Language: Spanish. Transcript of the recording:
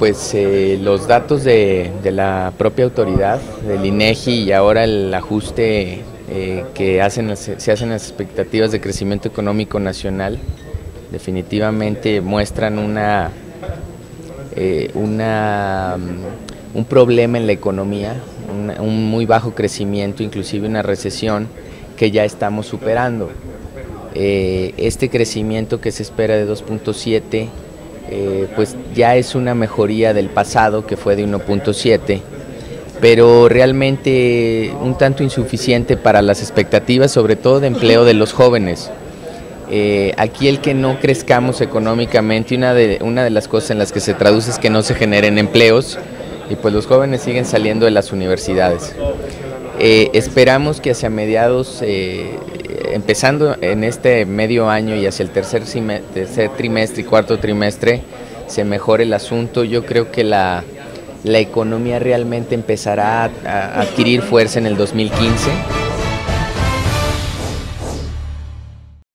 pues eh, los datos de, la propia autoridad, del INEGI y ahora el ajuste eh, que se hacen las expectativas de crecimiento económico nacional, definitivamente muestran una, eh, mm, un problema en la economía, un muy bajo crecimiento, inclusive una recesión que ya estamos superando. este crecimiento que se espera de 2.7 eh, pues ya es una mejoría del pasado que fue de 1.7, pero realmente un tanto insuficiente para las expectativas, sobre todo de empleo de los jóvenes. Eh, aquí el que no crezcamos económicamente, una de, una de las cosas en las que se traduce es que no se generen empleos y pues los jóvenes siguen saliendo de las universidades. Eh, esperamos que hacia mediados empezando en este medio año y hacia el tercer, trimestre y cuarto trimestre se mejore el asunto. Yo creo que la, economía realmente empezará a adquirir fuerza en el 2015.